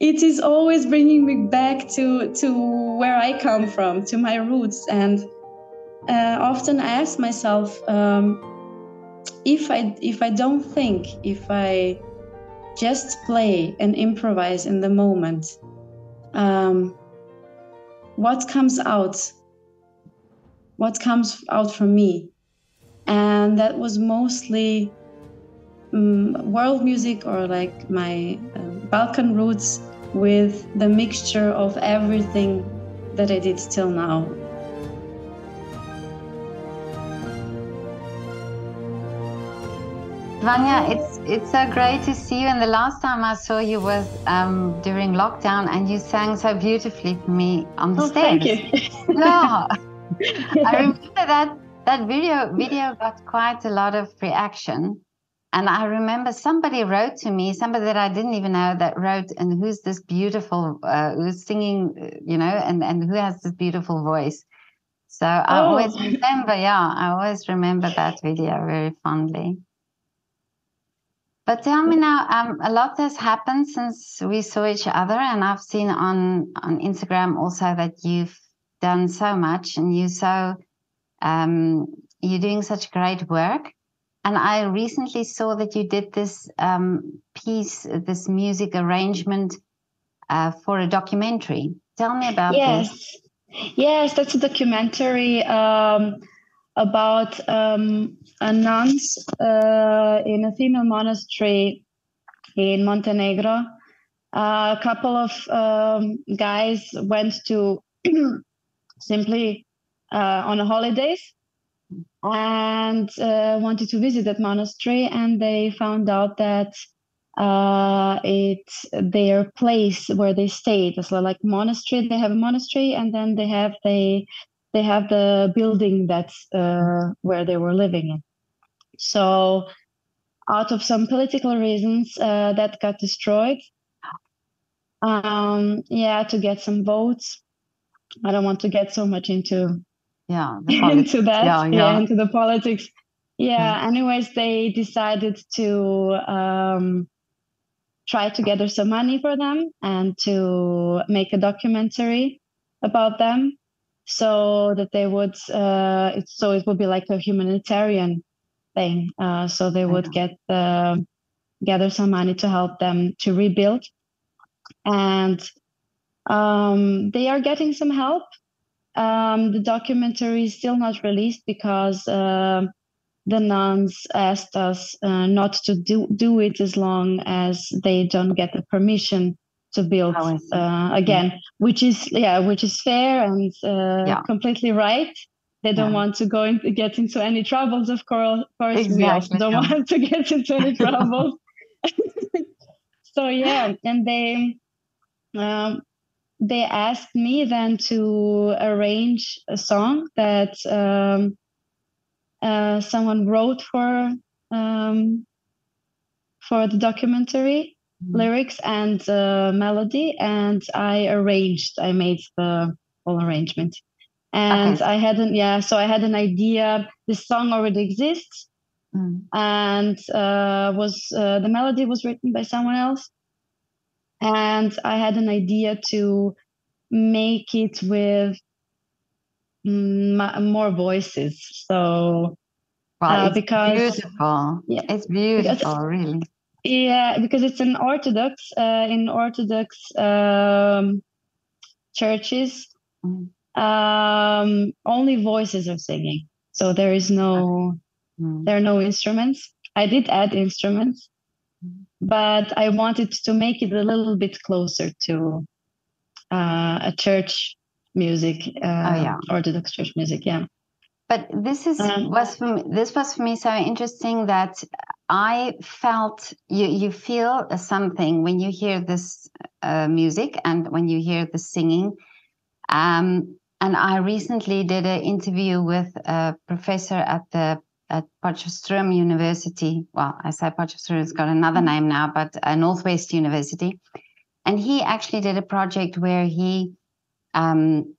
it is always bringing me back to to where I come from, to my roots, and uh, often I ask myself um, if I if I don't think, if I just play and improvise in the moment, um, what comes out? What comes out from me? And that was mostly um, world music or like my uh, Balkan roots with the mixture of everything that I did till now. Vanja, it's it's so great to see you. And the last time I saw you was um, during lockdown, and you sang so beautifully for me on the oh, stage. Thank you. yeah. I remember that that video video got quite a lot of reaction. And I remember somebody wrote to me, somebody that I didn't even know that wrote, and who's this beautiful, uh, who's singing, uh, you know, and, and who has this beautiful voice. So I oh. always remember, yeah, I always remember that video very fondly. But tell me now, um, a lot has happened since we saw each other, and I've seen on on Instagram also that you've done so much, and you so um, you're doing such great work. And I recently saw that you did this um, piece, this music arrangement uh, for a documentary. Tell me about yes. this. Yes, that's a documentary um, about um, a nuns uh, in a female monastery in Montenegro. Uh, a couple of um, guys went to simply uh, on holidays and uh, wanted to visit that monastery and they found out that uh, it's their place where they stayed. So like monastery they have a monastery and then they have they they have the building that's uh, where they were living in. So out of some political reasons uh, that got destroyed. Um, yeah to get some votes. I don't want to get so much into yeah into that yeah, yeah. yeah, into the politics yeah mm. anyways they decided to um, try to gather some money for them and to make a documentary about them so that they would uh, it, so it would be like a humanitarian thing uh, so they would get uh, gather some money to help them to rebuild and um, they are getting some help um, the documentary is still not released because uh, the nuns asked us uh, not to do, do it as long as they don't get the permission to build oh, uh, again, which is yeah, which is fair and uh, yeah. completely right. They don't yeah. want to go and get into any troubles, of course. Of course, exactly. we also don't yeah. want to get into any trouble. so yeah, and they um, they asked me then to arrange a song that um, uh, someone wrote for um, for the documentary mm-hmm. lyrics and uh, melody, and I arranged. I made the whole arrangement, and okay. I had an yeah. So I had an idea. This song already exists, mm. and uh, was uh, the melody was written by someone else and I had an idea to make it with more voices. So uh, because beautiful, yeah, it's beautiful, really. Yeah, because it's an Orthodox uh, in Orthodox um, churches. Mm. Um, only voices are singing, so there is no, mm. there are no instruments. I did add instruments, but I wanted to make it a little bit closer to uh, a church music, uh, oh, yeah. Orthodox church music. Yeah. But this is um, was for me, this was for me so interesting that I felt you you feel something when you hear this uh, music and when you hear the singing. Um, and I recently did an interview with a professor at the at Potchefstroom University. Well, I say Potchefstroom, it's got another mm-hmm. name now, but uh, Northwest University. And he actually did a project where he um,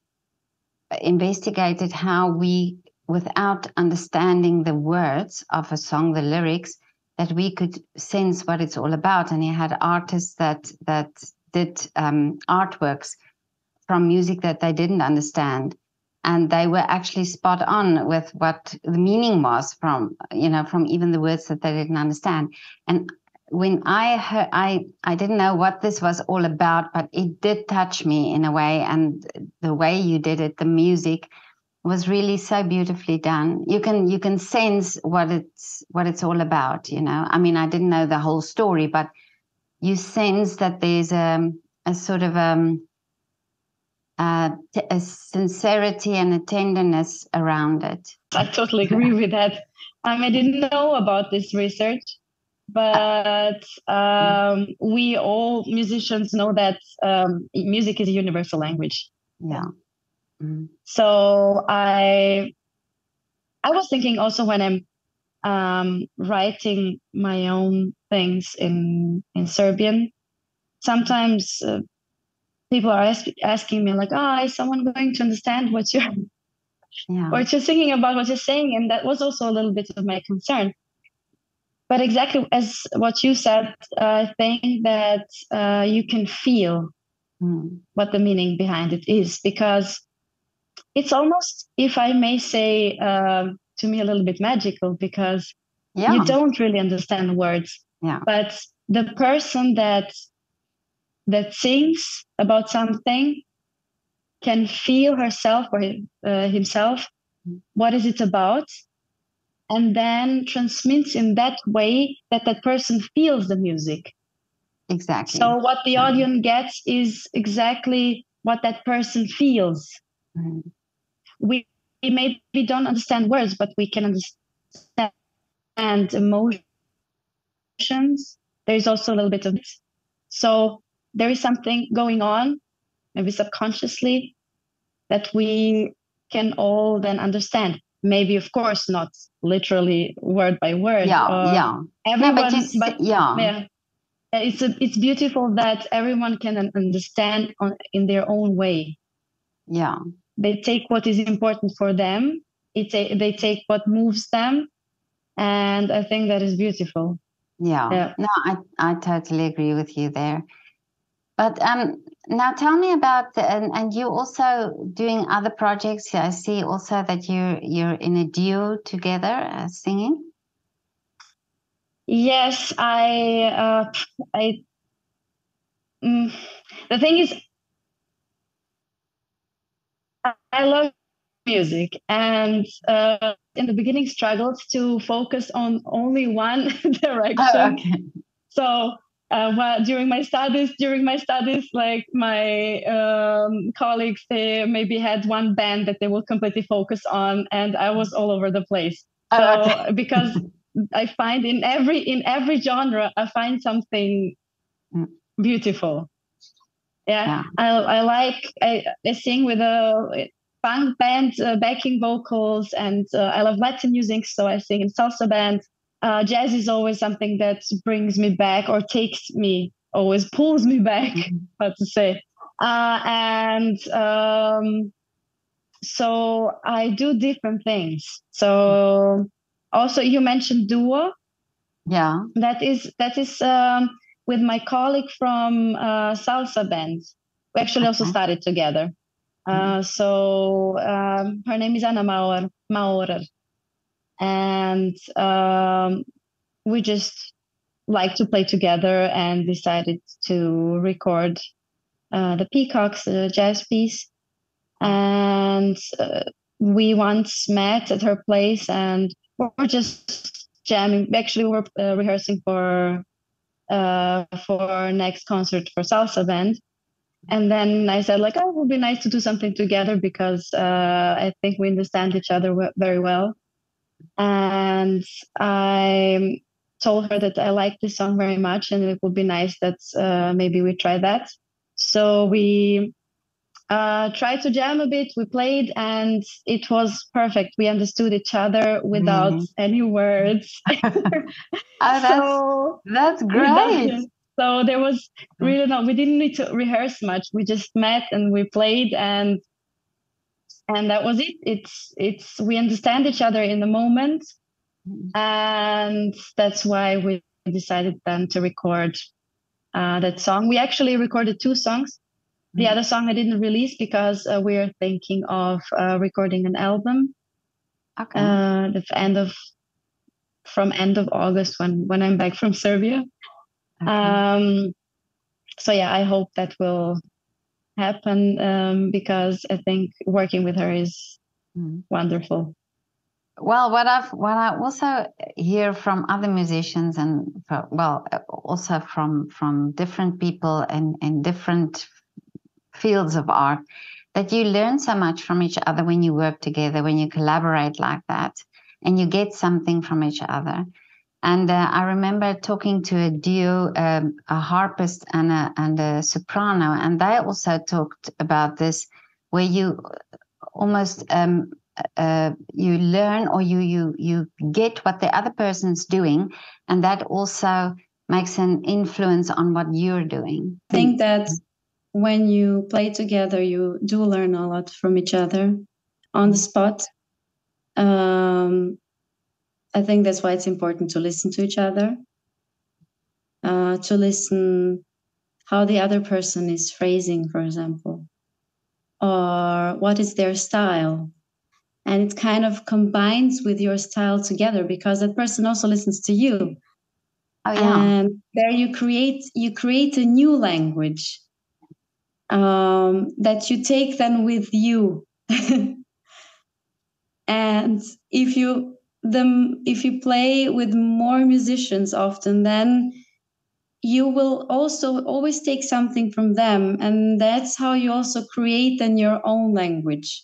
investigated how we, without understanding the words of a song, the lyrics, that we could sense what it's all about. And he had artists that that did um, artworks from music that they didn't understand and they were actually spot on with what the meaning was from you know from even the words that they didn't understand. And when i heard i i didn't know what this was all about but it did touch me in a way. And the way you did it the music was really so beautifully done. You can you can sense what it's what it's all about you know. I mean i didn't know the whole story but you sense that there's a, a sort of um, a, a sincerity and a tenderness around it. I totally agree with that. Um, I didn't know about this research, but um, we all musicians know that um, music is a universal language. Yeah. Mm-hmm. So I, I was thinking also when I'm um, writing my own things in in Serbian. Sometimes uh, people are ask, asking me like, "Oh, is someone going to understand what you're yeah. what you're thinking about, what you're saying?" And that was also a little bit of my concern. But exactly as what you said, I think that uh, you can feel mm. what the meaning behind it is because it's almost, if I may say, uh, to me a little bit magical because yeah. you don't really understand words. Yeah. But the person that that sings about something can feel herself or uh, himself what is it about and then transmits in that way that that person feels the music exactly so what the audience gets is exactly what that person feels mm-hmm. we we maybe don't understand words, but we can understand emotions. There is also a little bit of. So there is something going on, maybe subconsciously, that we can all then understand. Maybe, of course, not literally word by word. Yeah, yeah. Everyone, but, but, yeah. yeah. It's a, it's beautiful that everyone can understand on, in their own way. Yeah they take what is important for them it they take what moves them and i think that is beautiful yeah, yeah. no I, I totally agree with you there but um now tell me about the, and, and you also doing other projects i see also that you you're in a duo together uh, singing yes i uh, i mm, the thing is I love music and uh, in the beginning struggled to focus on only one direction. Oh, okay. So uh, well, during my studies, during my studies, like my um, colleagues, they maybe had one band that they will completely focus on, and I was all over the place. Oh, so okay. because I find in every in every genre, I find something beautiful. Yeah, yeah. I, I like I, I sing with a punk band uh, backing vocals, and uh, I love Latin music, so I sing in salsa band. Uh, jazz is always something that brings me back or takes me, always pulls me back, mm-hmm. how to say. Uh, and um, so I do different things. So also you mentioned duo. Yeah. That is that is um, with my colleague from uh, salsa band. We actually also started together. Uh, so um, her name is Anna Maurer, Maurer. And um, we just like to play together and decided to record uh, the Peacocks uh, jazz piece. And uh, we once met at her place and we are just jamming. Actually, we were uh, rehearsing for uh, for next concert for salsa band and then I said like, oh, it would be nice to do something together because uh, I think we understand each other very well. And I told her that I like this song very much, and it would be nice that uh, maybe we try that. So we uh, tried to jam a bit. We played, and it was perfect. We understood each other without mm. any words. oh, that's, so, that's great. So there was really no, we didn't need to rehearse much. We just met and we played and and that was it. It's it's we understand each other in the moment. And that's why we decided then to record uh, that song. We actually recorded two songs. The mm-hmm. other song I didn't release because uh, we're thinking of uh, recording an album. Okay. Uh, the end of from end of August when when I'm back from Serbia. Okay. Um, so yeah, I hope that will happen um, because I think working with her is mm. wonderful. Well, what I've what I also hear from other musicians and well, also from from different people and in different fields of art, that you learn so much from each other when you work together, when you collaborate like that, and you get something from each other. And uh, I remember talking to a duo, um, a harpist and a, and a soprano, and they also talked about this, where you almost um, uh, you learn or you you you get what the other person's doing, and that also makes an influence on what you're doing. I think that when you play together, you do learn a lot from each other on the spot. Um, I think that's why it's important to listen to each other, uh, to listen how the other person is phrasing, for example, or what is their style. And it kind of combines with your style together because that person also listens to you. Oh, yeah. And there you create you create a new language um, that you take then with you. and if you them if you play with more musicians often then you will also always take something from them and that's how you also create then your own language.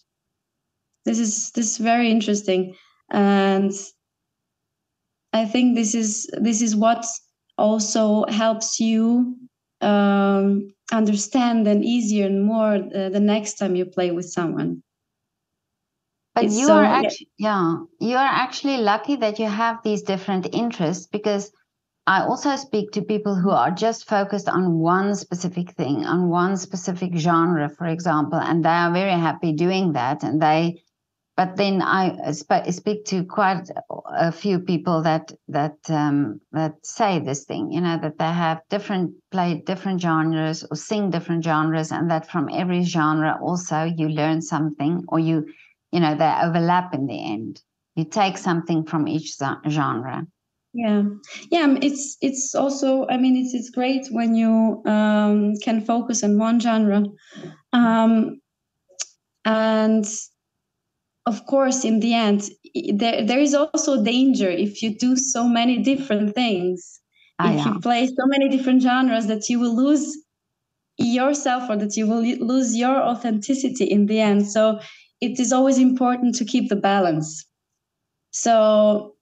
This is this is very interesting and i think this is this is what also helps you um, understand and easier and more uh, the next time you play with someone but it's you so, are actually yeah, you are actually lucky that you have these different interests because I also speak to people who are just focused on one specific thing, on one specific genre, for example, and they are very happy doing that. And they, but then I speak to quite a few people that that um, that say this thing, you know, that they have different play different genres or sing different genres, and that from every genre also you learn something or you you know they overlap in the end. You take something from each genre. Yeah. Yeah um, it's it's also i mean it's it's great when you um, can focus on one genre. Um, and of course in the end there, there is also danger if you do so many different things. Ah, if yeah. you play so many different genres that you will lose yourself or that you will lose your authenticity in the end. So it is always important to keep the balance. So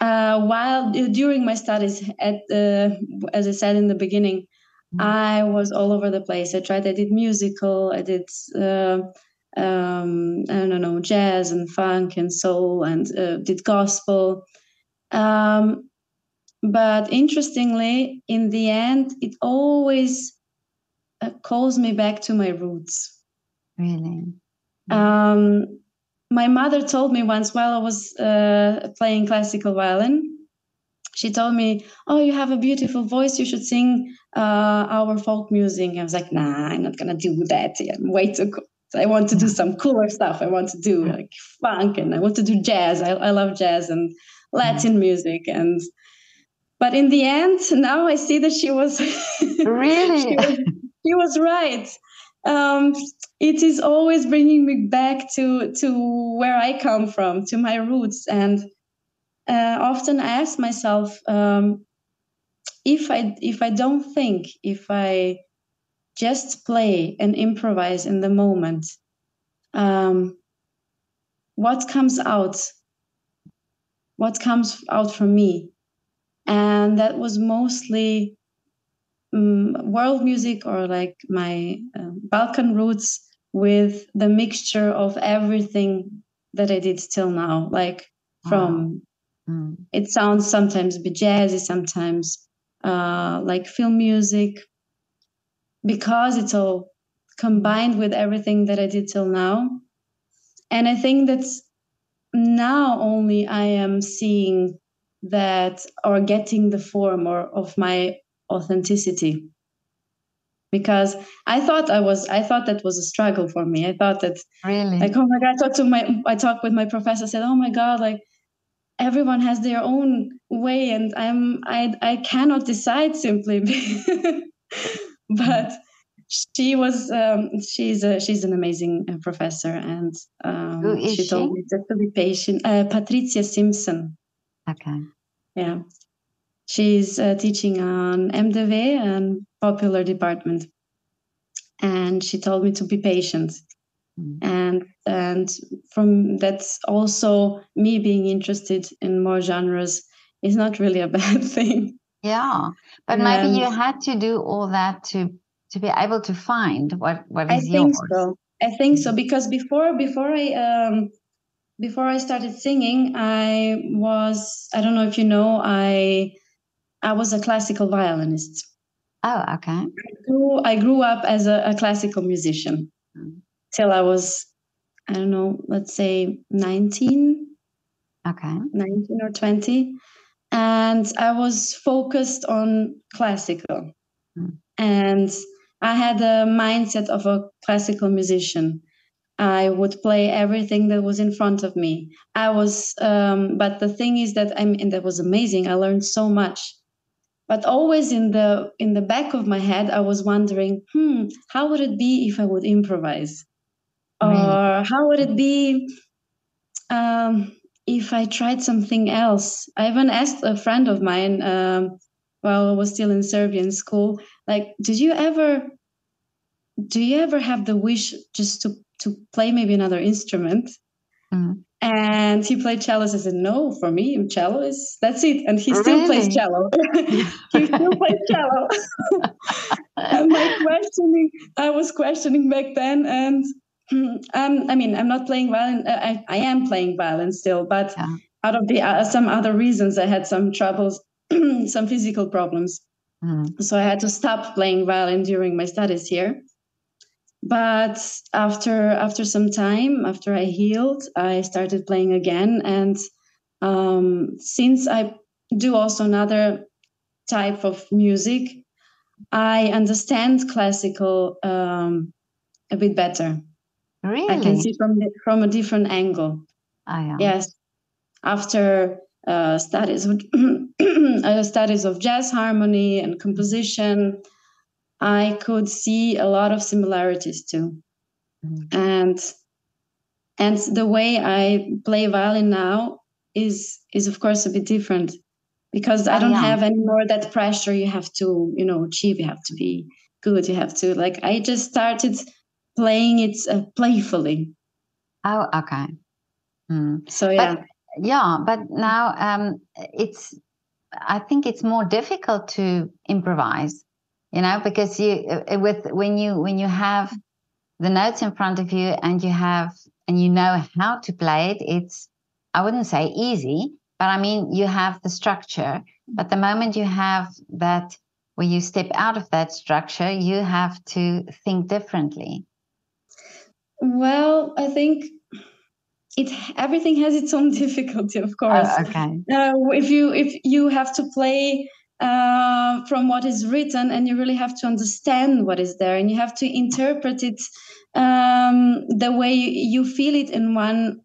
uh, while uh, during my studies at the, as I said in the beginning, mm-hmm. I was all over the place. I tried. I did musical. I did. Uh, um, I don't know, jazz and funk and soul, and uh, did gospel. Um, but interestingly, in the end, it always uh, calls me back to my roots. Really. Um, my mother told me once while I was uh, playing classical violin, she told me, "Oh, you have a beautiful voice. You should sing uh, our folk music." I was like, "Nah, I'm not gonna do that. I'm way too cool. I want to do some cooler stuff. I want to do like funk, and I want to do jazz. I, I love jazz and Latin music, and but in the end, now I see that she was really she, was, she was right um, it is always bringing me back to to where I come from, to my roots, and uh, often I ask myself um, if I if I don't think, if I just play and improvise in the moment, um, what comes out? What comes out from me? And that was mostly um, world music or like my uh, Balkan roots with the mixture of everything that I did till now. Like from wow. mm. it sounds sometimes a bit jazzy, sometimes uh, like film music, because it's all combined with everything that I did till now. And I think that's now only I am seeing that or getting the form or of my authenticity. Because I thought I was I thought that was a struggle for me. I thought that really? like oh my god, I talked to my I talked with my professor, said, Oh my god, like everyone has their own way and I'm I I cannot decide simply. But she was um, she's a, she's an amazing uh, professor and um, she, she, told me just to be patient uh, patricia simpson. Okay. Yeah she's uh, teaching on mdv and popular department and she told me to be patient mm. and and from that's also me being interested in more genres is not really a bad thing yeah but maybe you had to do all that to to be able to find what what is I think yours. so. I think so because before before I um before I started singing, I was I don't know if you know I I was a classical violinist. Oh, okay. I grew, I grew up as a, a classical musician mm. till I was I don't know, let's say 19. Okay. 19 or 20. And I was focused on classical. Mm. And I had the mindset of a classical musician. I would play everything that was in front of me. I was, um, but the thing is that I mean, that was amazing. I learned so much. But always in the in the back of my head, I was wondering, hmm, how would it be if I would improvise, or how would it be um, if I tried something else? I even asked a friend of mine um, while I was still in Serbian school like did you ever do you ever have the wish just to to play maybe another instrument mm. And he played cello I said no for me cello is that's it and he still really? plays cello he still plays cello and my questioning i was questioning back then and um, i mean i'm not playing violin uh, I, I am playing violin still but yeah. out of the uh, some other reasons i had some troubles some physical problems Mm. So I had to stop playing violin during my studies here. But after after some time, after I healed, I started playing again. And um, since I do also another type of music, I understand classical um, a bit better. Really, I can see from from a different angle. I am. Yes, after uh, studies of, uh, studies of jazz harmony and composition, I could see a lot of similarities too. Mm-hmm. And and the way I play violin now is is of course a bit different because I oh, don't yeah. have anymore that pressure you have to, you know, achieve, you have to be good, you have to like I just started playing it uh, playfully. Oh, okay. Mm. So yeah. But- yeah but now um, it's i think it's more difficult to improvise you know because you uh, with when you when you have the notes in front of you and you have and you know how to play it it's i wouldn't say easy but i mean you have the structure. But the moment you have that where you step out of that structure you have to think differently. Well i think it everything has its own difficulty of course. Uh, okay. Uh, if you if you have to play uh, from what is written and you really have to understand what is there and you have to interpret it um, the way you feel it in one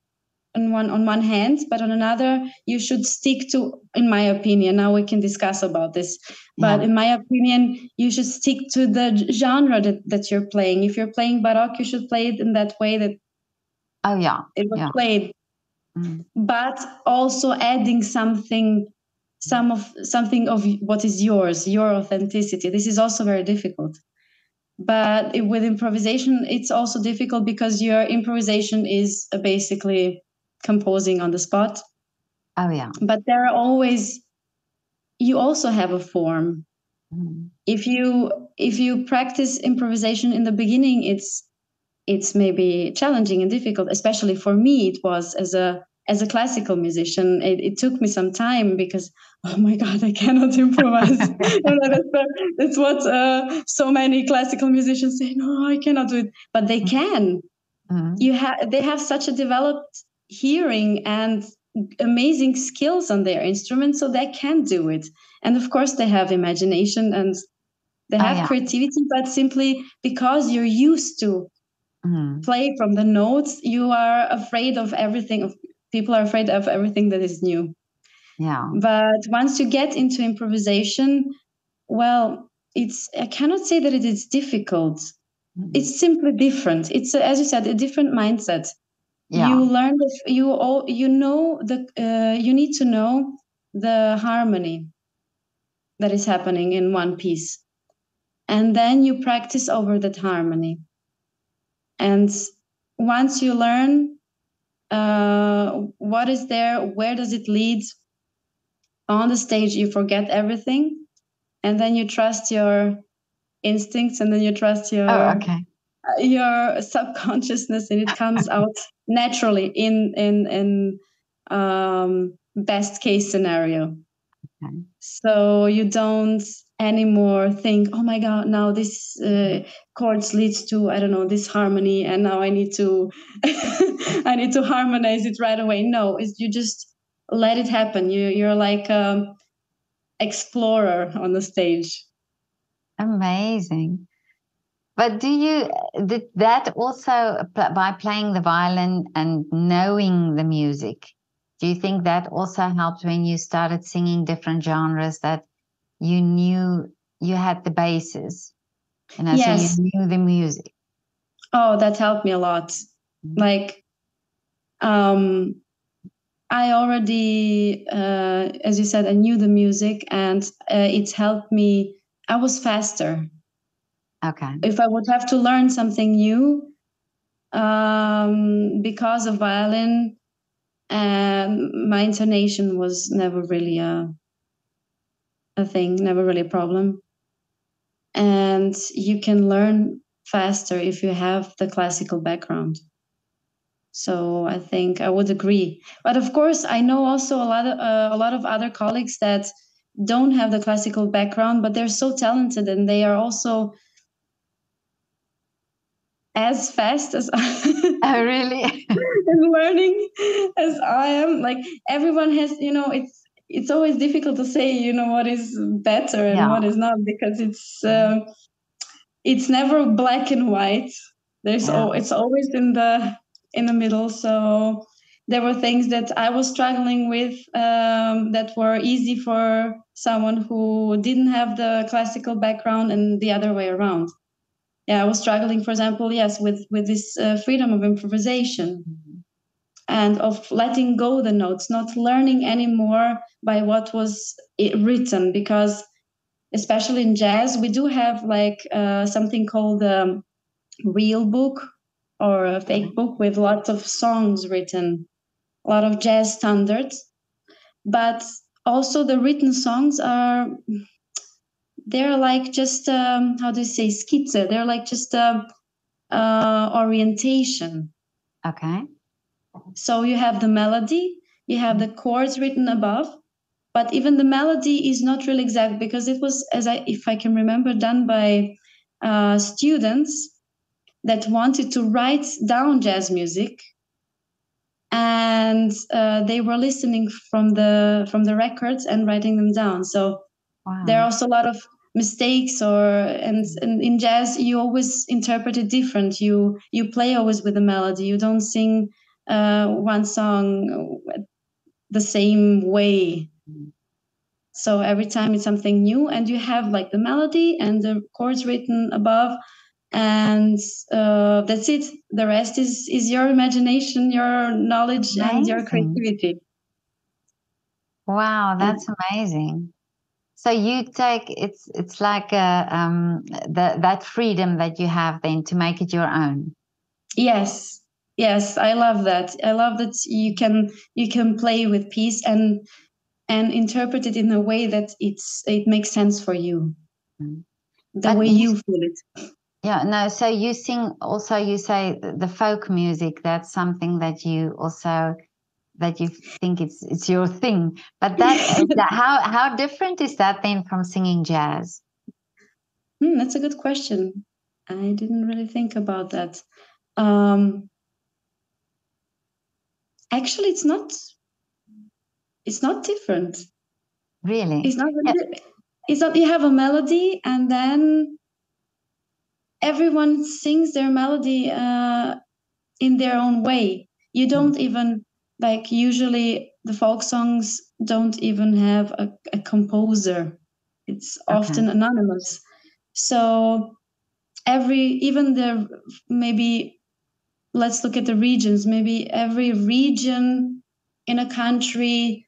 on one on one hand but on another you should stick to in my opinion now we can discuss about this but yeah. in my opinion you should stick to the genre that, that you're playing if you're playing baroque you should play it in that way that Oh yeah, it was yeah. played, mm. but also adding something, some of something of what is yours, your authenticity. This is also very difficult. But it, with improvisation, it's also difficult because your improvisation is basically composing on the spot. Oh yeah. But there are always you also have a form. Mm. If you if you practice improvisation in the beginning, it's it's maybe challenging and difficult especially for me it was as a as a classical musician it, it took me some time because oh my god i cannot improvise that's, that's, what uh, so many classical musicians say no i cannot do it but they can mm-hmm. you have they have such a developed hearing and amazing skills on their instrument so they can do it and of course they have imagination and they have oh, yeah. creativity but simply because you're used to mm. play from the notes you are afraid of everything people are afraid of everything that is new. Yeah. But once you get into improvisation well it's i cannot say that it is difficult. Mm-hmm. it's simply different. It's as you said a different mindset. Yeah. you learn you all you know the uh, you need to know the harmony that is happening in one piece. And then you practice over that harmony. And once you learn what is there where does it lead on the stage you forget everything and then you trust your instincts and then you trust your oh, okay. your subconsciousness and it comes out naturally in in in um, best case scenario okay. so you don't anymore think oh my god now this uh, chords leads to i don't know this harmony and now i need to i need to harmonize it right away no it's you just let it happen you you're like um, explorer on the stage. Amazing. But do you did that also by playing the violin and knowing the music? Do you think that also helped when you started singing different genres that you knew you had the basis? and know, yes. you knew the music. Oh, that helped me a lot. Mm-hmm. Like um I already, uh, as you said, I knew the music and uh, it helped me. I was faster. Okay. If I would have to learn something new, um, because of violin, um, my intonation was never really a, a thing, never really a problem. And you can learn faster if you have the classical background. So I think I would agree. But of course, I know also a lot of uh, a lot of other colleagues that don't have the classical background, but they're so talented and they are also as fast as I oh, really in learning as I am. Like everyone has, you know, it's it's always difficult to say, you know, what is better and yeah. what is not because it's um, it's never black and white. There's yeah. oh, it's always in the in the middle. So there were things that I was struggling with um, that were easy for someone who didn't have the classical background, and the other way around. Yeah, I was struggling, for example, yes, with with this uh, freedom of improvisation mm-hmm. And of letting go the notes, not learning anymore by what was written, because especially in jazz, we do have like uh, something called the um, real book or a fake book with lots of songs written, a lot of jazz standards. But also the written songs are they're like just um, how do you say skizze? They're like just a, uh, orientation. Okay. So you have the melody, you have the chords written above, but even the melody is not really exact because it was, as I, if I can remember, done by uh, students that wanted to write down jazz music. And uh, they were listening from the from the records and writing them down. So wow. there are also a lot of mistakes or and, and in jazz you always interpret it different. You you play always with the melody. You don't sing uh, one song the same way. So every time it's something new and you have like the melody and the chords written above and uh, that's it. The rest is is your imagination your knowledge amazing. and your creativity. Wow that's amazing. So you take it's it's like a, uh, um, the, that freedom that you have then to make it your own? Yes yes i love that i love that you can you can play with piece and and interpret it in a way that it's it makes sense for you mm. the but way you feel it yeah, no. So you sing also. You say the folk music. That's something that you also that you think it's it's your thing. But that, that how how different is that then from singing jazz? Hmm, that's a good question. I didn't really think about that. Um, actually, it's not. It's not different. Really? It's not. Yeah. It's not. You have a melody, and then everyone sings their melody uh, in their own way. You don't even like usually the folk songs don't even have a, a composer. It's okay. often anonymous. So every even the maybe let's look at the regions. Maybe every region in a country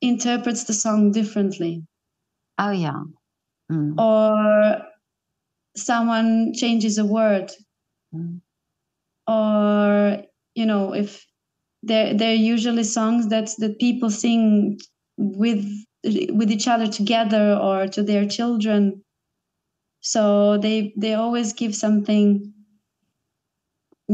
interprets the song differently. Oh yeah. Mm. Or someone changes a word. Mm. Or you know, if they're they're usually songs that that people sing with with each other together or to their children. So they they always give something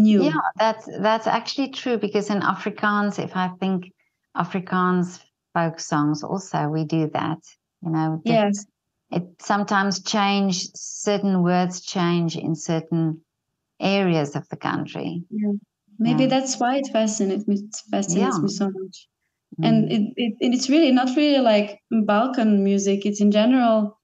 new. Yeah, that's that's actually true because in Afrikaans, if I think Afrikaans folk songs, also we do that. You know. Yes. It sometimes change certain words change in certain areas of the country. Yeah. Maybe yeah. that's why it fascinates me. It fascinates yeah. me so much. Mm. And it, it it's really not really like Balkan music. It's in general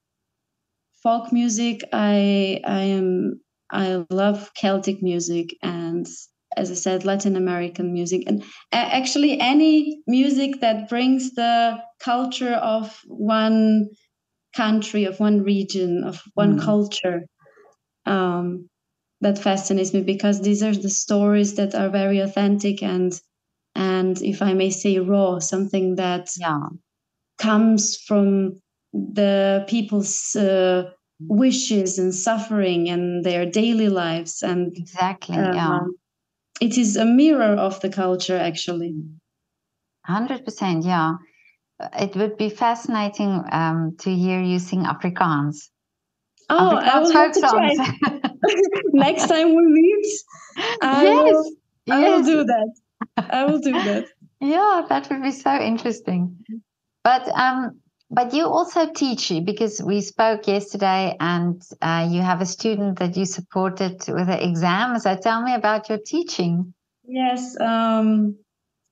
folk music. I I am I love Celtic music and as I said, Latin American music, and actually any music that brings the culture of one country, of one region, of one mm. culture. Um, that fascinates me because these are the stories that are very authentic and and if I may say raw, something that yeah. comes from the people's uh, wishes and suffering and their daily lives. And exactly uh, yeah. it is a mirror of the culture actually. 100% yeah. It would be fascinating um, to hear you sing afrikaans. Oh afrikaans i will have to songs. try. Next time we meet I yes will, I will do that. I will do that. Yeah that would be so interesting. But um but you also teach because we spoke yesterday and uh, you have a student that you supported with the exam. So tell me about your teaching. Yes. Um,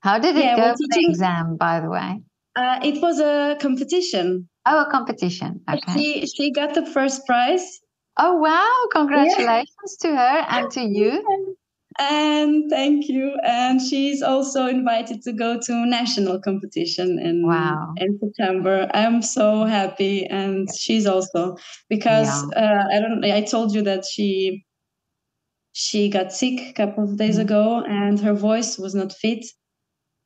How did it yeah, go for the exam, by the way? Uh, it was a competition. Oh, a competition. Okay. She, she got the first prize. Oh, wow. Congratulations yeah. to her and to you. And thank you. And she's also invited to go to national competition in wow. in September. I'm so happy, and she's also because yeah. uh, I don't. I told you that she she got sick a couple of days mm-hmm. ago, and her voice was not fit.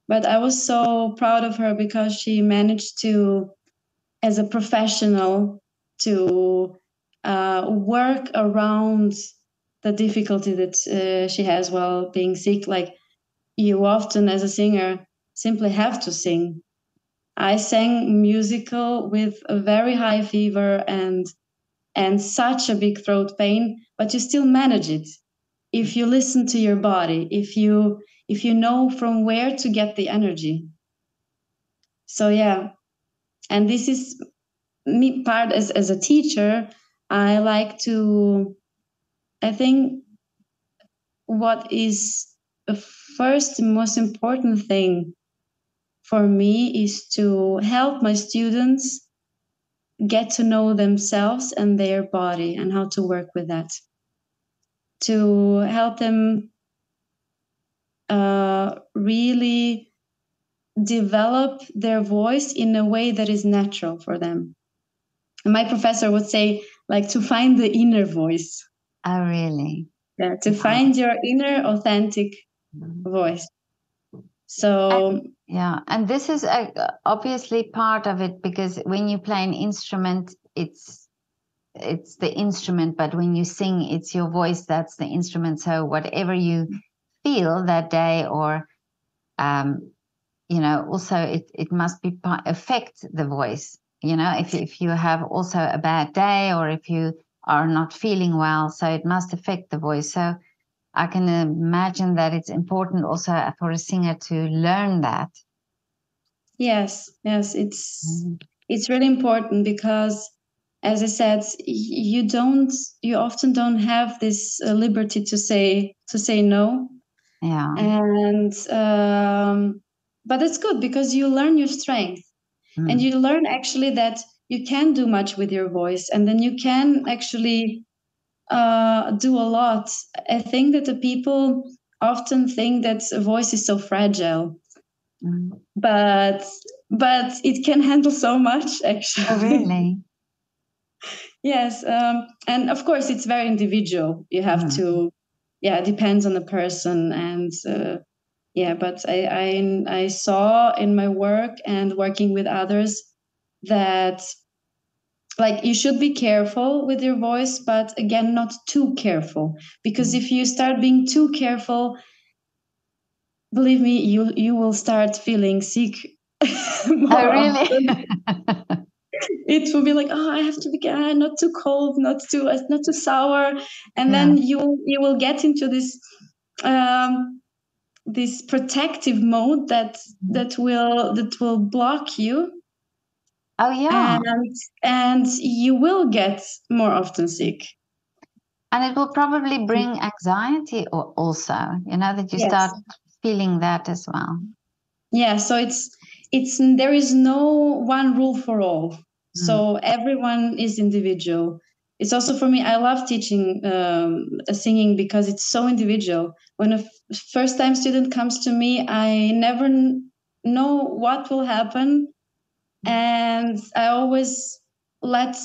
But I was so proud of her because she managed to, as a professional, to uh, work around the difficulty that uh, she has while being sick. Like you often, as a singer, simply have to sing. I sang musical with a very high fever and and such a big throat pain, but you still manage it if you listen to your body, if you if you know from where to get the energy. So yeah, and this is me part as as a teacher. I like to I think what is the first most important thing for me is to help my students get to know themselves and their body and how to work with that. To help them uh, really develop their voice in a way that is natural for them. And my professor would say, like, to find the inner voice. Oh, really? Yeah, to find your inner authentic mm-hmm. voice. So, and, yeah, and this is uh, obviously part of it because when you play an instrument, it's it's the instrument, but when you sing, it's your voice that's the instrument. So whatever you feel that day, or um, you know, also it it must be affect the voice. You know, if if you have also a bad day, or if you are not feeling well. So it must affect the voice. So I can imagine that it's important also for a singer to learn that. Yes, yes, it's mm-hmm. it's really important because as I said, you don't you often don't have this uh, liberty to say to say no. Yeah. And um, but it's good because you learn your strength. mm. and you learn actually that you can do much with your voice and then you can actually uh, do a lot i think that the people often think that a voice is so fragile mm. but but it can handle so much actually oh, really yes um, and of course it's very individual you have mm. to yeah it depends on the person and uh, yeah but I, I i saw in my work and working with others that like you should be careful with your voice but again not too careful. Because if you start being too careful believe me you you will start feeling sick oh really? it will be like oh i have to be uh, not too cold not too uh, not too sour. And yeah. then you you will get into this um this protective mode that mm-hmm. that will that will block you oh yeah. And and you will get more often sick. And it will probably mm-hmm. bring anxiety also you know that you yes. start feeling that as well. Yeah so it's it's there is no one rule for all. Mm. so everyone is individual. It's also for me i love teaching um, singing because it's so individual. When a f- first time student comes to me i never n- know what will happen and i always let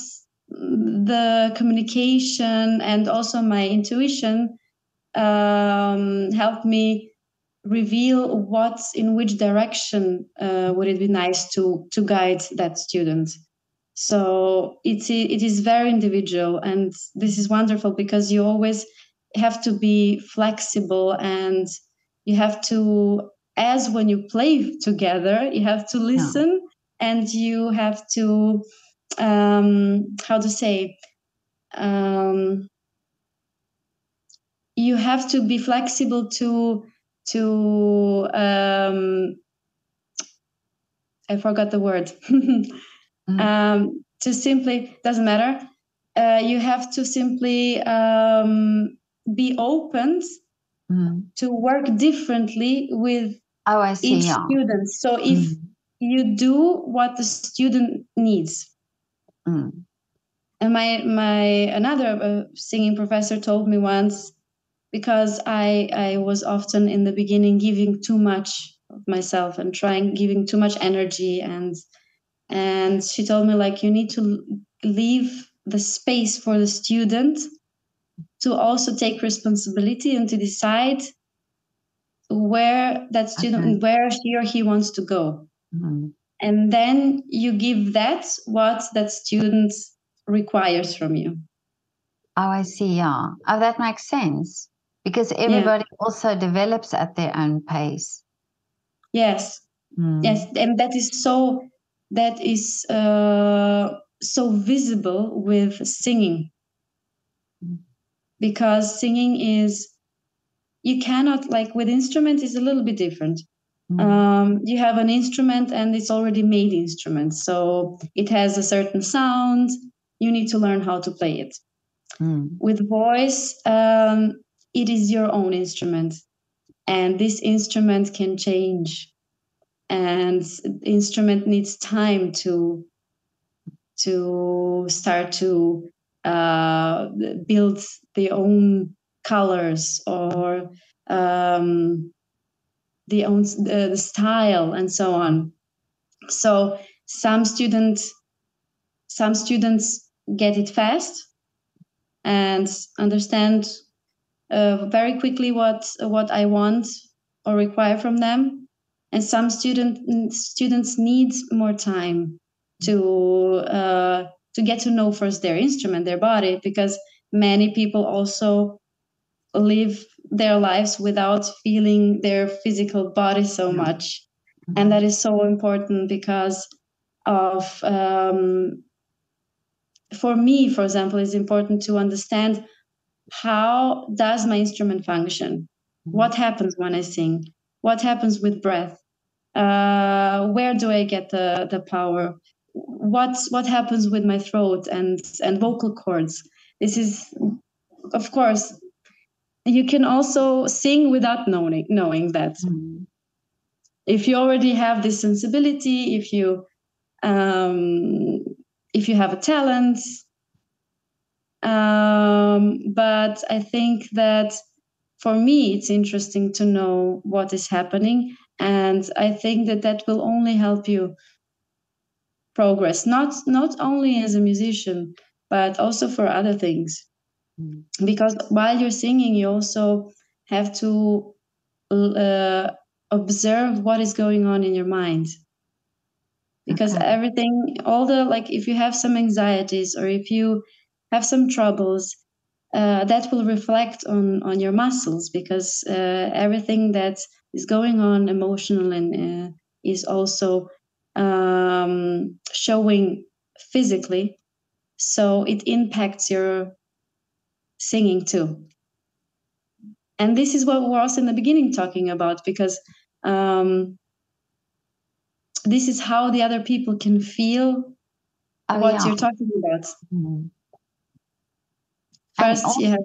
the communication and also my intuition um, help me reveal what's in which direction uh, would it be nice to to guide that student so it's it is very individual and this is wonderful because you always have to be flexible and you have to as when you play together you have to listen yeah. And you have to um how to say um you have to be flexible to to um i forgot the word mm. um, to simply doesn't matter. Uh, you have to simply um, be open mm. to work differently with oh, I see, each yeah. student. So if mm. You do what the student needs. Mm. And my my another uh, singing professor told me once because I I was often in the beginning giving too much of myself and trying giving too much energy and and she told me like you need to leave the space for the student to also take responsibility and to decide where that student okay. where she or he wants to go mm-hmm. and then you give that what that student requires from you. Oh i see yeah. Oh that makes sense. Because everybody yeah. also develops at their own pace. Yes. Mm. yes and that is so that is uh, so visible with singing. Because singing is you cannot like with instrument is a little bit different mm. um, you have an instrument and it's already made instrument so it has a certain sound you need to learn how to play it mm. with voice um, it is your own instrument and this instrument can change and the instrument needs time to to start to uh, build their own colors or um, the own the, style and so on. So some students some students get it fast and understand uh, very quickly what what I want or require from them. And some student students need more time to uh, to get to know first their instrument, their body, because many people also live their lives without feeling their physical body so much, and that is so important because of um, for me, for example, it's important to understand how does my instrument function? What happens when i sing? What happens with breath? Uh, where do I get the the power? What's what happens with my throat and and vocal cords? This is, of course, you can also sing without knowing knowing that. Mm. If you already have this sensibility, if you um, if you have a talent. Um, but I think that for me, it's interesting to know what is happening. And I think that that will only help you progress, not, not only as a musician, but also for other things. Because while you're singing, you also have to uh, observe what is going on in your mind because okay. everything all the like if you have some anxieties or if you have some troubles uh, that will reflect on on your muscles because uh, everything that is going on emotional and uh, is also um, showing physically so it impacts your singing too and this is what we're also in the beginning talking about because um, this is how the other people can feel oh, what yeah. you're talking about mm-hmm. first also, yeah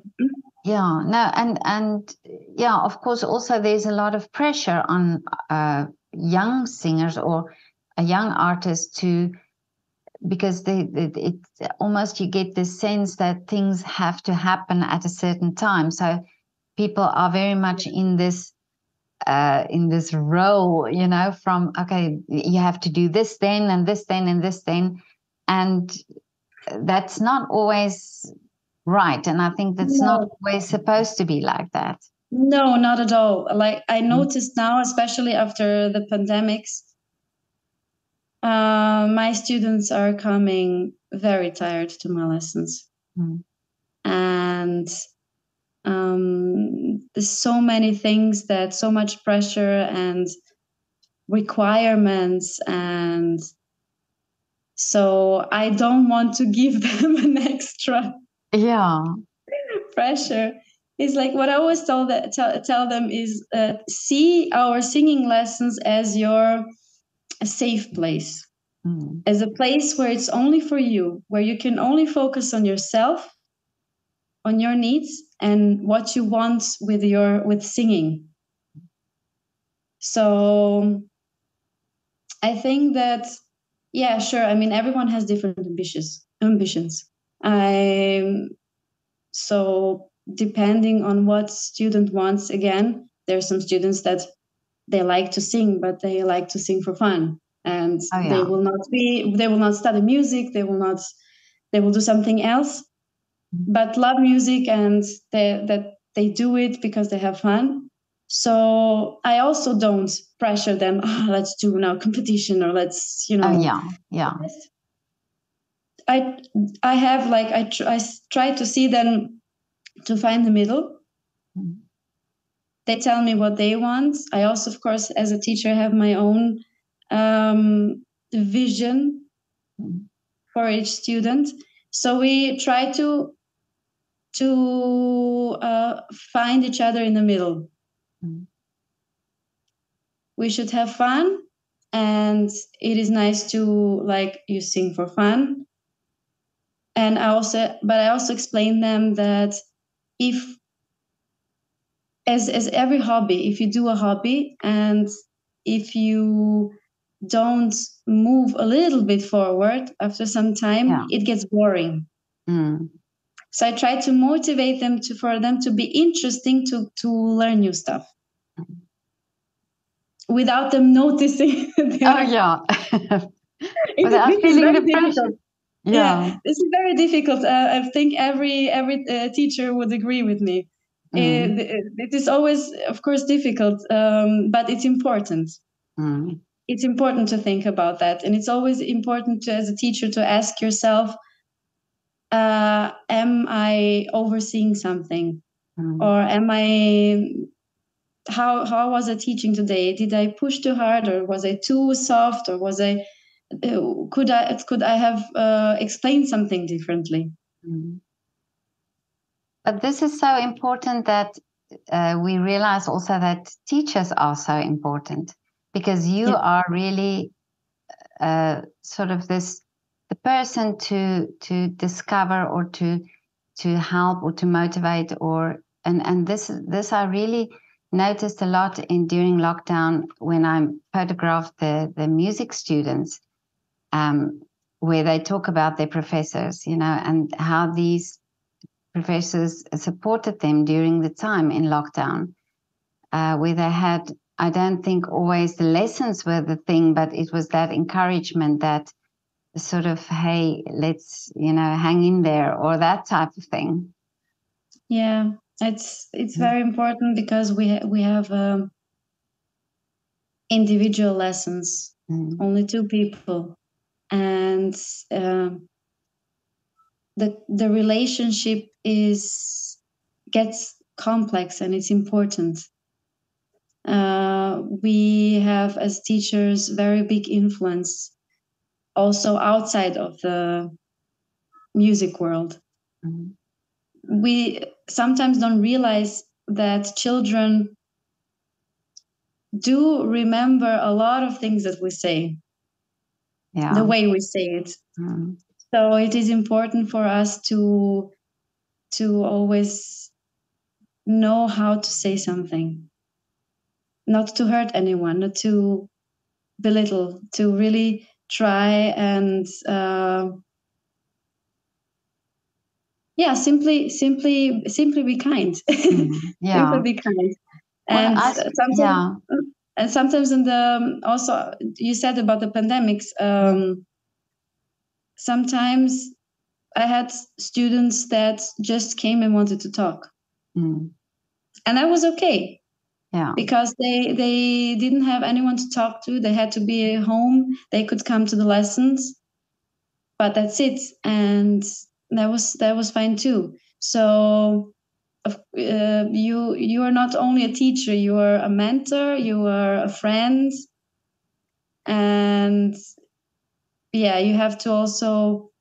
yeah no and and yeah of course also there's a lot of pressure on uh, young singers or a young artist to because they, they it's almost you get this sense that things have to happen at a certain time so people are very much in this uh, in this role, you know, from okay, you have to do this then and this then and this then, and that's not always right. And I think that's no. not always supposed to be like that. No, not at all. Like I mm. noticed now, especially after the pandemics, uh, my students are coming very tired to my lessons, mm. and um, there's so many things that so much pressure and requirements and so i don't want to give them an extra yeah. pressure. It's like what i always tell that tell, tell them is uh, see our singing lessons as your a safe place. Mm. as a place where it's only for you where you can only focus on yourself on your needs and what you want with your with singing. So i think that yeah sure i mean everyone has different ambitions ambitions. I so depending on what student wants again there are some students that they like to sing but they like to sing for fun and oh, yeah. they will not be they will not study music they will not they will do something else mm-hmm. but love music and they, that they do it because they have fun. So I also don't pressure them. Oh, let's do now competition or let's you know. Oh, yeah, yeah. I I have like I tr- I try to see them to find the middle. Mm-hmm. They tell me what they want. I also, of course, as a teacher, have my own um, vision for each student. So we try to to uh, find each other in the middle. Mm. We should have fun, and it is nice to like you sing for fun. And I also, but I also explain them that if, as as every hobby, if you do a hobby and if you don't move a little bit forward after some time, yeah. it gets boring. Mm. So I try to motivate them to for them to be interesting to to learn new stuff without them noticing. oh yeah. without feeling the pressure. Yeah. yeah. this is very difficult. Uh, I think every every uh, teacher would agree with me. Mm. It, it is always, of course, difficult, um, but it's important. Mm. It's important to think about that, and it's always important to, as a teacher to ask yourself uh, am I overseeing something? Mm. Or am I how how was I teaching today? Did I push too hard or was I too soft or was I uh, could I could I have uh, explained something differently? Mm. But this is so important that uh, we realize also that teachers are so important because you yeah. are really uh, sort of this the person to to discover or to to help or to motivate or and and this this I really noticed a lot in during lockdown when I photographed the the music students um, where they talk about their professors, you know, and how these professors supported them during the time in lockdown, uh, where they had, I don't think always the lessons were the thing, but it was that encouragement that sort of, hey, let's, you know, hang in there or that type of thing. Yeah, it's it's mm. very important because we ha- we have um, individual lessons, mm. only two people, and um, the the relationship is gets complex and it's important. Uh, we have as teachers very big influence also outside of the music world. Mm-hmm. We sometimes don't realize that children do remember a lot of things that we say yeah. the way we say it mm. so it is important for us to to always know how to say something. Not to hurt anyone not to belittle to really try and uh, yeah simply simply simply be kind. Mm, yeah. Simply be kind. And well, I, sometimes yeah. and sometimes in the also you said about the pandemics um, sometimes i had students that just came and wanted to talk. Mm. and that was okay. Yeah. Because they they didn't have anyone to talk to. They had to be at home. They could come to the lessons. But that's it. And that was that was fine too. So uh, you you are not only a teacher you are a mentor you are a friend. And yeah you have to also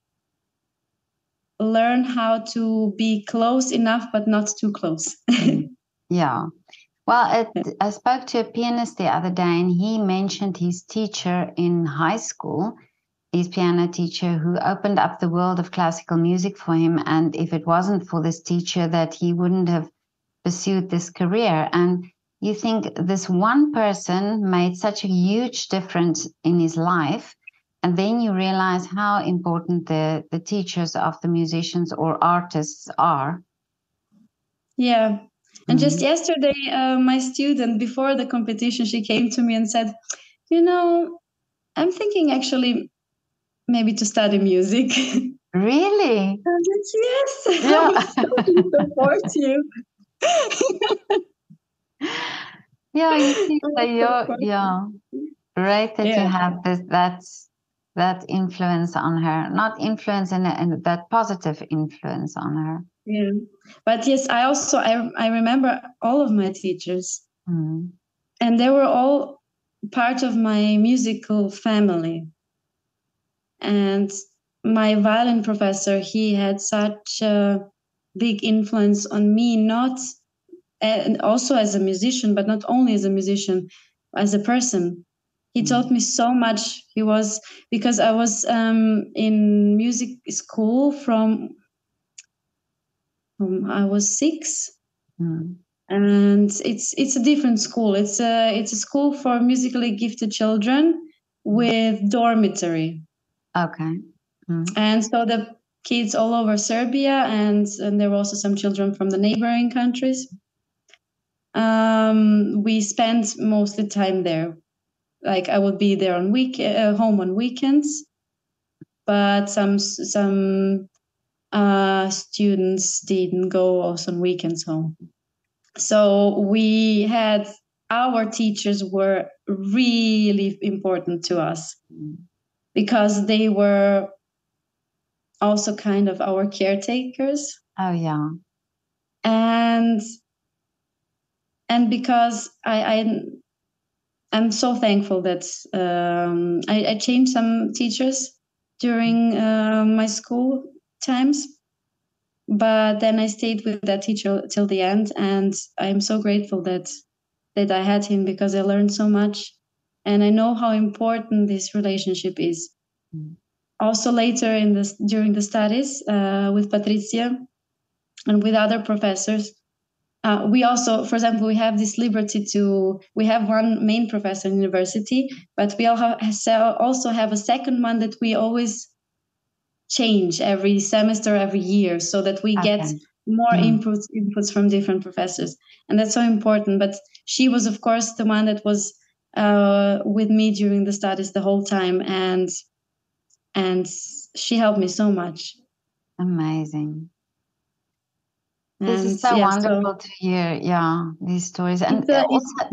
learn how to be close enough but not too close mm. yeah well, it, I spoke to a pianist the other day, and he mentioned his teacher in high school, his piano teacher, who opened up the world of classical music for him. And if it wasn't for this teacher, that he wouldn't have pursued this career. And you think this one person made such a huge difference in his life. And then you realize how important the, the teachers of the musicians or artists are. Yeah, and just mm-hmm. yesterday, uh, my student, before the competition, she came to me and said, You know, I'm thinking actually maybe to study music. Really? yes. Yeah. support you. yeah, you see, so you're, yeah, right that yeah. you have this, that's that influence on her, not influence in, in that positive influence on her. Yeah. But yes i also i, I remember all of my teachers. Mm. and they were all part of my musical family. And my violin professor he had such a big influence on me not and also as a musician but not only as a musician as a person he mm. taught me so much he was because i was um, in music school from um, I was six. Mm. And it's it's a different school. It's a it's a school for musically gifted children with dormitory. Okay. Mm. And so the kids all over Serbia, and, and there were also some children from the neighboring countries. Um, we spent mostly time there. Like I would be there on week uh, home on weekends, but some some uh, students didn't go also on weekends home. So we had our teachers were really important to us because they were also kind of our caretakers. Oh yeah. And and because I, I I'm so thankful that um, I, I, changed some teachers during uh, my school times but then i stayed with that teacher till the end and i'm so grateful that that i had him because i learned so much and i know how important this relationship is mm. also later in this during the studies uh, with patricia and with other professors uh, we also, for example, we have this liberty to, we have one main professor in university, but we also have a second one that we always change every semester, every year, so that we okay. get more mm. inputs inputs from different professors, and that's so important. But she was, of course, the one that was uh, with me during the studies the whole time, and and she helped me so much. Amazing. And this is so yeah, wonderful so, to hear. Yeah, these stories and also.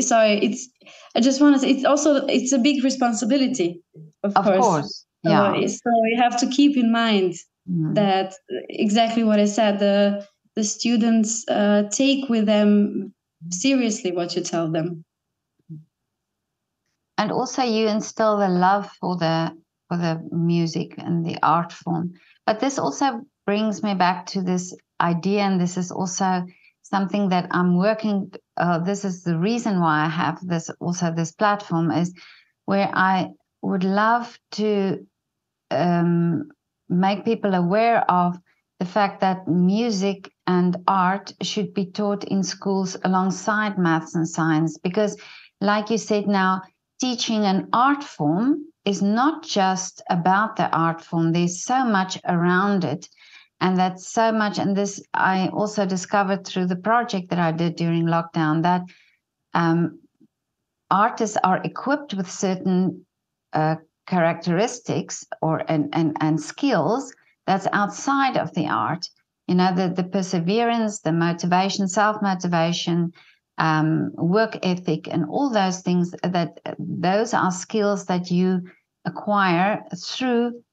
sorry, it's. I just want to say it's also it's a big responsibility, of, of course. course. Yeah. So, so you have to keep in mind mm. that exactly what I said. The the students uh, take with them seriously what you tell them. And also, you instill the love for the for the music and the art form. But this also brings me back to this idea, and this is also something that I'm working. Uh, this is the reason why I have this also this platform is where I would love to um, make people aware of the fact that music and art should be taught in schools alongside maths and science because like you said now teaching an art form is not just about the art form there's so much around it and that's so much and this i also discovered through the project that i did during lockdown that um, artists are equipped with certain uh, characteristics or and, and and skills that's outside of the art. You know the the perseverance the motivation self motivation um, work ethic and all those things that those are skills that you acquire through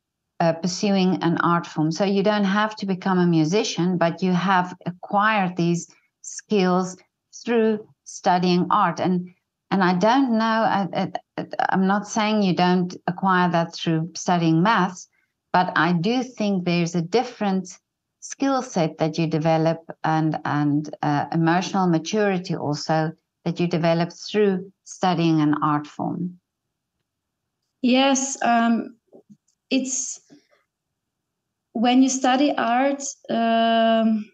uh, pursuing an art form. So you don't have to become a musician, but you have acquired these skills through studying art. And and I don't know. I, am not saying you don't acquire that through studying maths, but I do think there's a different skill set that you develop and and uh, emotional maturity also that you develop through studying an art form. Yes, um, it's when you study art um,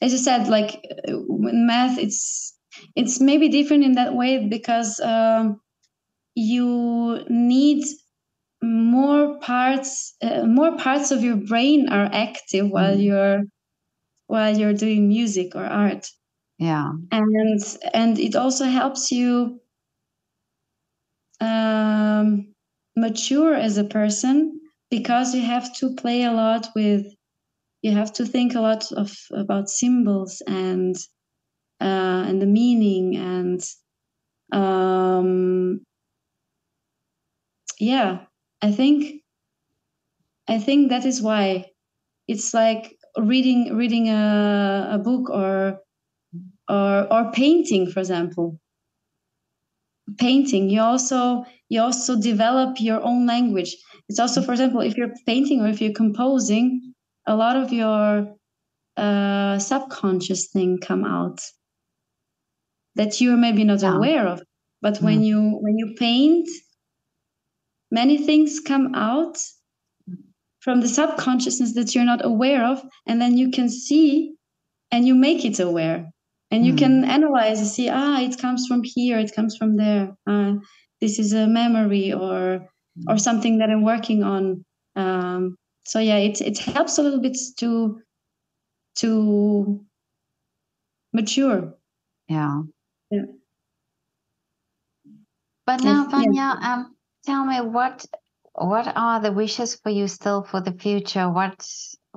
as you said like in math it's it's maybe different in that way because um, you need more parts uh, more parts of your brain are active while mm. you're while you're doing music or art. Yeah. And and it also helps you um, mature as a person because you have to play a lot with you have to think a lot of about symbols and uh, and the meaning and um, yeah i think i think that is why it's like reading reading a, a book or or or painting for example. Painting you also you also develop your own language it's also for example if you're painting or if you're composing a lot of your uh, subconscious thing come out that you're maybe not yeah. aware of but when mm. you when you paint many things come out from the subconsciousness that you're not aware of and then you can see and you make it aware and you mm. can analyze and see ah it comes from here it comes from there uh, this is a memory or or something that i'm working on. Um, so yeah it, it helps a little bit to to mature. Yeah. Yeah. But now Vanja, yeah. um tell me what what are the wishes for you still for the future? What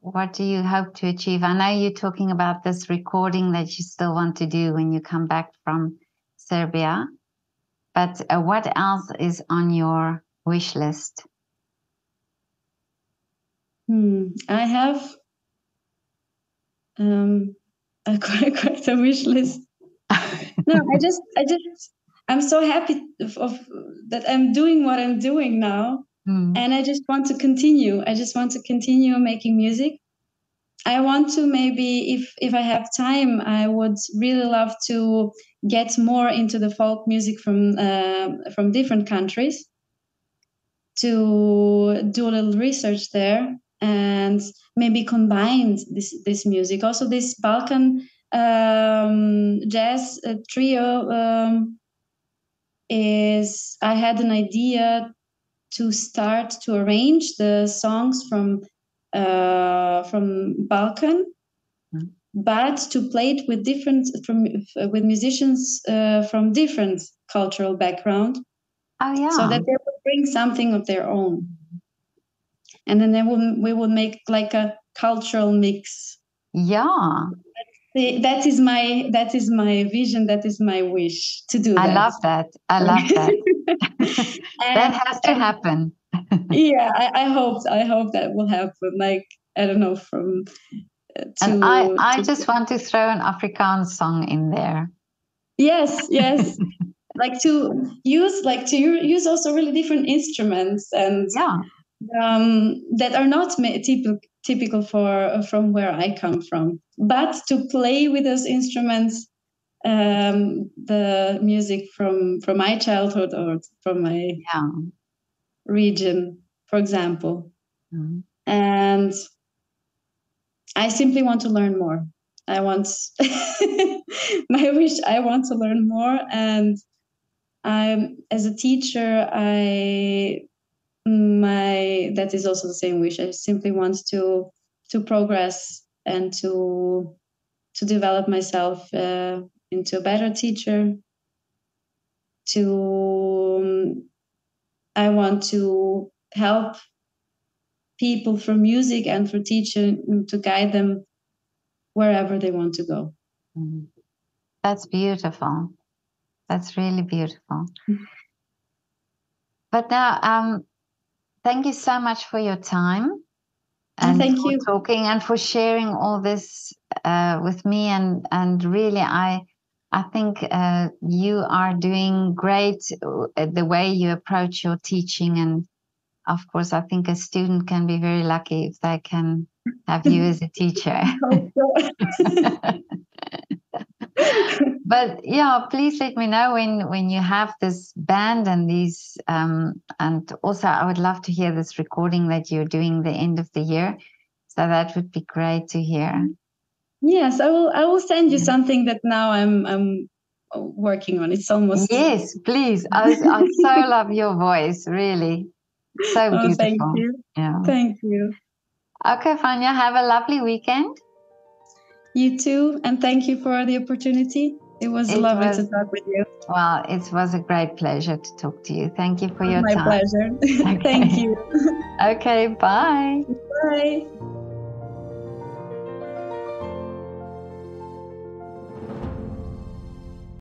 what do you hope to achieve? I know you're talking about this recording that you still want to do when you come back from serbia but uh, what else is on your wish list Hmm. I have um, a quite, quite a wish list. no, I just, I just, I'm so happy of, of that I'm doing what I'm doing now, hmm. and I just want to continue. I just want to continue making music. I want to maybe, if if I have time, I would really love to get more into the folk music from uh, from different countries to do a little research there and maybe combine this this music. Also, this Balkan um, jazz uh, trio um, is. I had an idea to start to arrange the songs from uh, from Balkan, mm-hmm. but to play it with different from with musicians uh, from different cultural background. Oh yeah. So that they will bring something of their own, and then they will we will make like a cultural mix. Yeah. That is my that is my vision. That is my wish to do. I that. love that. I love that. that has to happen. yeah, I, I, hope I hope that will happen. Like I don't know from. Uh, to, and I I to, just want to throw an Afrikaans song in there. Yes, yes. Like to use like to use also really different instruments and yeah um, that are not typical typical for from where I come from. But to play with those instruments, um, the music from from my childhood or from my yeah. region, for example, mm-hmm. and I simply want to learn more. I want my wish. I want to learn more, and I'm as a teacher. I my that is also the same wish i simply want to to progress and to to develop myself uh, into a better teacher to um, i want to help people for music and for teaching to guide them wherever they want to go mm-hmm. that's beautiful that's really beautiful. Mm-hmm. but now um thank you so much for your time and thank you. talking and for sharing all this uh, with me. And and really i i think uh, you are doing great uh, the way you approach your teaching. And of course i think a student can be very lucky if they can have you as a teacher but yeah, please let me know when when you have this band and these. Um, and also, I would love to hear this recording that you're doing the end of the year. So that would be great to hear. Yes, I will. I will send you something that now I'm I'm working on. It's almost yes, please. I, I so love your voice. Really, so beautiful. Oh, thank you. Yeah. Thank you. Okay, Vanja. Have a lovely weekend. You too, and thank you for the opportunity. It was it lovely was, to talk with you. Well, it was a great pleasure to talk to you. Thank you for your My time. My pleasure. Okay. Thank you. okay, bye. Bye.